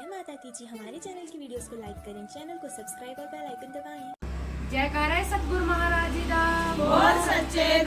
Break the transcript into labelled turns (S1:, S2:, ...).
S1: माता जी। हमारे चैनल की वीडियोस को लाइक करें चैनल को सब्सक्राइब और बेल आइकन दबाएँ।
S2: जयकारा सतगुरु महाराज जी का
S3: बहुत सच्चे